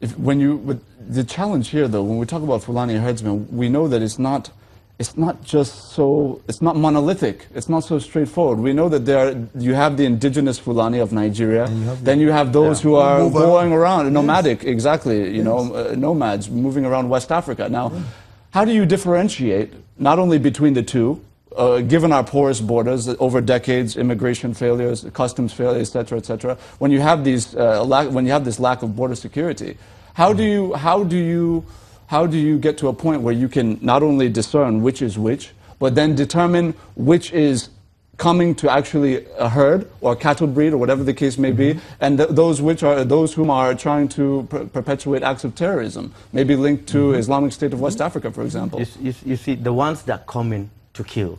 if, when you, the challenge here, though, when we talk about Fulani herdsmen, we know that it's not, it's not just so, it's not monolithic. It's not so straightforward. We know that there, are, you have the indigenous Fulani of Nigeria. You then you have those yeah. who are Move going around, around nomadic, yes. exactly. You yes. know, uh, nomads moving around West Africa. Now, yeah. how do you differentiate not only between the two, uh, given our porous borders over decades, immigration failures, customs failures, et cetera, et cetera, when you have these, uh, lack, when you have this lack of border security, how do you, how do you, how do you get to a point where you can not only discern which is which, but then determine which is coming to actually a herd or a cattle breed or whatever the case may be, mm-hmm. and th- those which are those whom are trying to per- perpetuate acts of terrorism, maybe linked to mm-hmm. Islamic State of West Africa, for example. You, you, you, see, the ones that come in to kill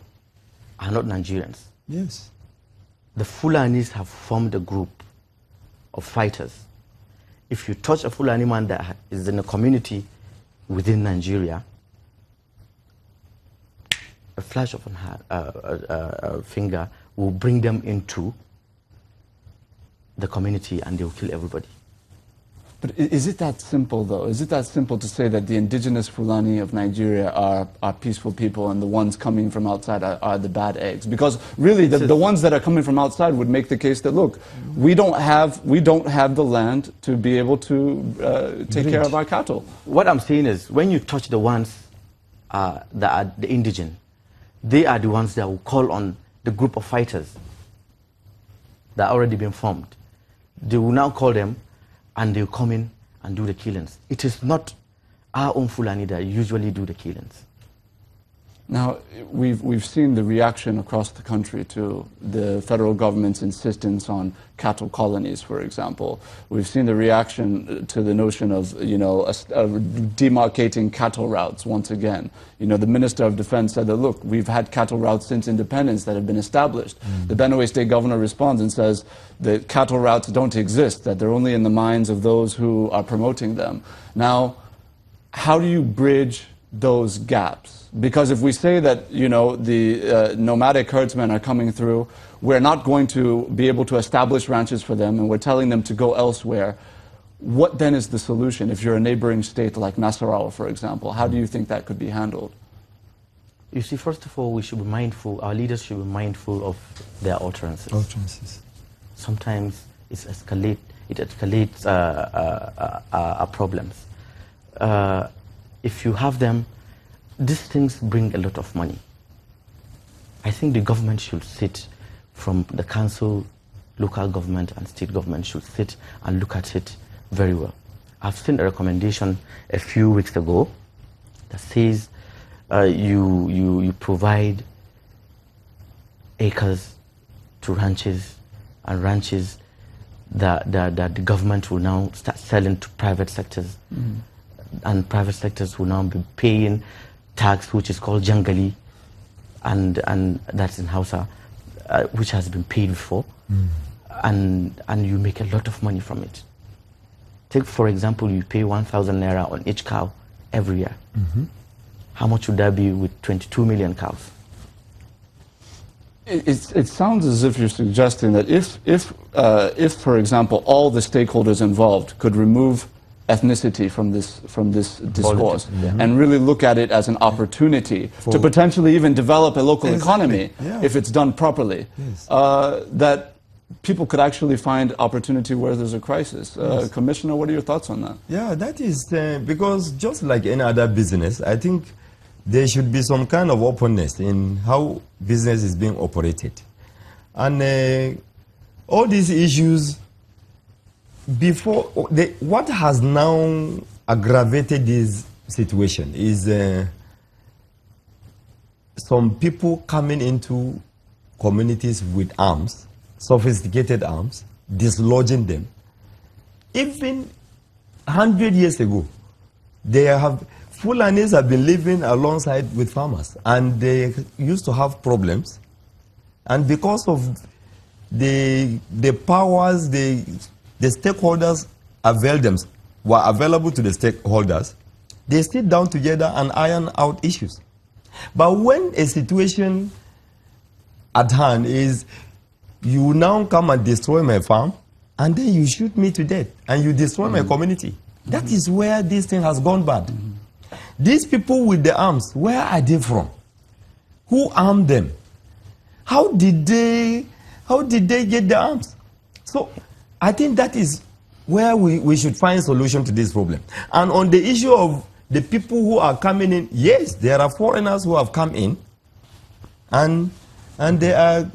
are not Nigerians. Yes. The Fulanis have formed a group of fighters. If you touch a Fulani man that is in a community within Nigeria, a flash of a, a, a, finger will bring them into the community and they will kill everybody. But is it that simple, though? Is it that simple to say that the indigenous Fulani of Nigeria are, are peaceful people and the ones coming from outside are, are the bad eggs? Because really, the, the ones that are coming from outside would make the case that, look, we don't have, we don't have the land to be able to uh, take care of our cattle. What I'm saying is, when you touch the ones uh, that are the indigenous, they are the ones that will call on the group of fighters that already been formed. They will now call them and they'll come in and do the killings. It is not our own Fulani that usually do the killings. Now, we've, we've seen the reaction across the country to the federal government's insistence on cattle colonies, for example. We've seen the reaction to the notion of, you know, a, a demarcating cattle routes once again. You know, the Minister of Defense said that, look, we've had cattle routes since independence that have been established. Mm. The Benue State Governor responds and says that cattle routes don't exist, that they're only in the minds of those who are promoting them. Now, how do you bridge those gaps. Because if we say that, you know, the uh, nomadic herdsmen are coming through, we're not going to be able to establish ranches for them and we're telling them to go elsewhere. What then is the solution if you're a neighboring state like Nasarawa, for example? How do you think that could be handled? You see, first of all, we should be mindful, our leaders should be mindful of their utterances. Utterances. Sometimes it's escalate, it escalates uh, uh, uh, uh problems. If you have them, these things bring a lot of money. I think the government should sit from the council, local government and state government should sit and look at it very well. I've seen a recommendation a few weeks ago that says uh, you, you, you provide acres to ranches and ranches that, that, that the government will now start selling to private sectors. Mm and private sectors will now be paying tax, which is called jangali, and and that's in Hausa, uh, which has been paid before, mm. and and you make a lot of money from it. Take for example, you pay 1,000 naira on each cow every year. Mm-hmm. How much would that be with 22 million cows? It, it, sounds as if you're suggesting that if, if, uh, if, for example, all the stakeholders involved could remove ethnicity from this, from this discourse yeah. and really look at it as an opportunity For to potentially even develop a local exactly. economy yeah. if it's done properly. Yes. Uh, that people could actually find opportunity where there's a crisis. Uh, yes. Commissioner, what are your thoughts on that? Yeah, that is uh, because just like any other business, I think there should be some kind of openness in how business is being operated. And uh, all these issues before the, what has now aggravated this situation is uh, some people coming into communities with arms, sophisticated arms, dislodging them. Even 100 years ago, they have Fulanis have been living alongside with farmers, and they used to have problems. And because of the the powers, the the stakeholders avail them, were available to the stakeholders. They sit down together and iron out issues. But when a situation at hand is you now come and destroy my farm, and then you shoot me to death, and you destroy mm. my community, That is where this thing has gone bad. These people with the arms, where are they from? Who armed them? How did they how did they get the arms? So I think that is where we, we should find solution to this problem. And on the issue of the people who are coming in, yes, there are foreigners who have come in and and they are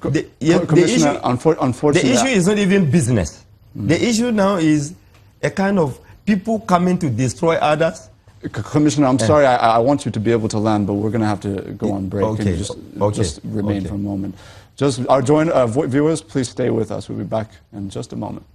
the, yeah, the Commissioner, issue, the issue is not even business. Mm. The issue now is a kind of people coming to destroy others. Commissioner, I'm sorry, I, I want you to be able to land, but we're going to have to go on break. Okay, just, okay, just remain okay. for a moment? Just our join uh, viewers, please stay with us. We'll be back in just a moment.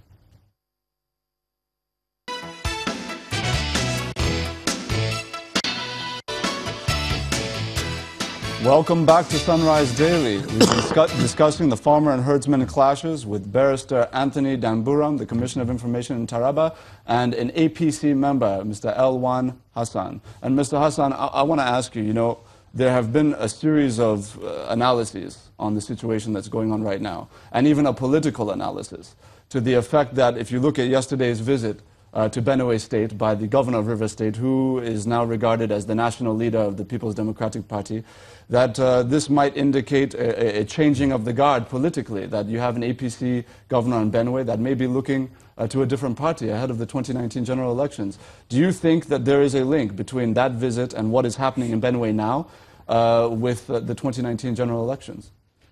Welcome back to Sunrise Daily. We've been discu- discussing the farmer and herdsman clashes with barrister Anthony Danburam, the Commissioner of Information in Taraba, and an APC member, Mr. Alwan Hassan. And Mr. Hassan, I, I want to ask you, you know, there have been a series of uh, analyses on the situation that's going on right now, and even a political analysis to the effect that if you look at yesterday's visit uh, to Benue State by the governor of River State, who is now regarded as the national leader of the People's Democratic Party, that uh, this might indicate a, a- changing of the guard politically, that you have an APC governor in Benue that may be looking uh, to a different party ahead of the 2019 general elections. Do you think that there is a link between that visit and what is happening in Benue now uh, with uh, the 2019 general elections?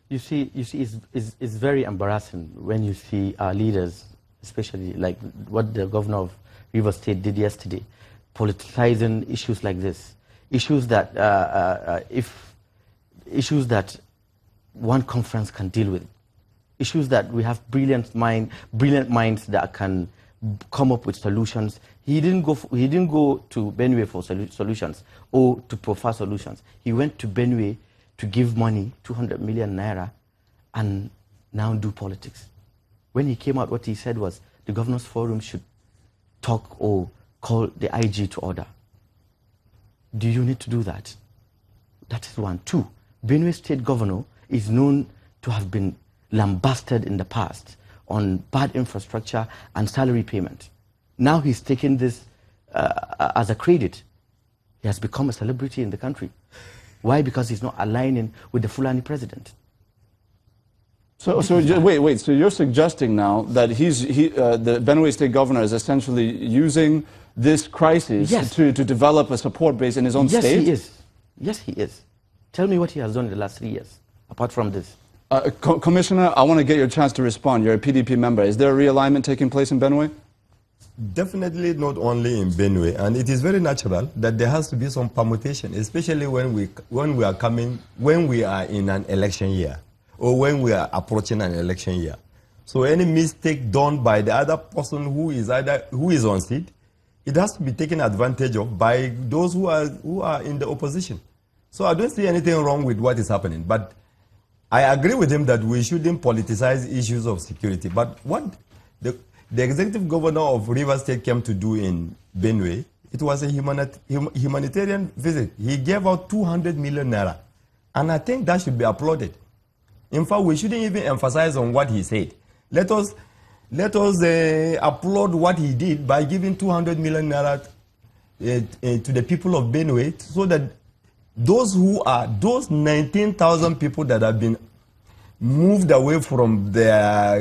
You see, you see, it's, it's, it's very embarrassing when you see our leaders, especially like what the governor of River State did yesterday, politicizing issues like this, issues that, uh, uh, uh, if issues that one conference can deal with, issues that we have brilliant mind, brilliant minds that can come up with solutions. He didn't go. f he didn't go to Benue for solu- solutions or to profile solutions. He went to Benue to give money, 200 million naira, and now do politics. When he came out, what he said was the governors' forum should talk or call the IG to order. Do you need to do that? That is one. Two, Benue State Governor is known to have been lambasted in the past on bad infrastructure and salary payment. Now he's taken this uh, as a credit. He has become a celebrity in the country. Why? Because he's not aligning with the Fulani president. So, so wait, wait. So you're suggesting now that he's he, uh, the Benue State governor is essentially using this crisis Yes. to, to develop a support base in his own yes, state? Yes, he is. Yes, he is. Tell me what he has done in the last three years, apart from this. Uh, Co- Commissioner, I want to get your chance to respond. You're a PDP member. Is there a realignment taking place in Benue? Definitely not only in Benue, and it is very natural that there has to be some permutation, especially when we when we are coming when we are in an election year or when we are approaching an election year. So any mistake done by the other person who is either who is on seat, it has to be taken advantage of by those who are who are in the opposition. So I don't see anything wrong with what is happening, but I agree with him that we shouldn't politicize issues of security. But what the, the executive governor of River State came to do in Benue, it was a humanit- humanitarian visit. He gave out 200 million naira. And I think that should be applauded. In fact, we shouldn't even emphasize on what he said. Let us, let us uh, applaud what he did by giving 200 million naira uh, uh, to the people of Benue so that those who are, those 19,000 people that have been moved away from their,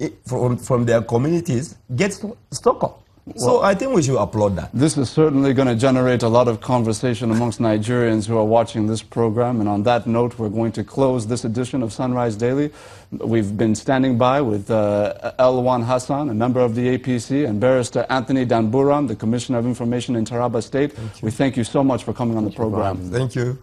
eh, from, from their communities get st- stuck up. So I think we should applaud that. This is certainly going to generate a lot of conversation amongst Nigerians who are watching this program. And on that note, we're going to close this edition of Sunrise Daily. We've been standing by with uh, Alwan Hassan, a member of the APC, and Barrister Anthony Danburam, the Commissioner of Information in Taraba State. we thank you so much for coming on the program. Thank you.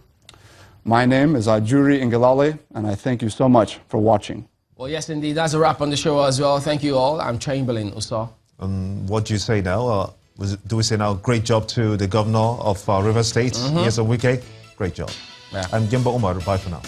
My name is Ajuri Ngelale, and I thank you so much for watching. Well, yes, indeed. That's a wrap on the show as well. Thank you all. I'm Chamberlain Usoh. Um, what do you say now? Uh, it, do we say now great job to the governor of uh, River State, Yes, Wike? Great job. Yeah. I'm Gimba Umar. Bye for now.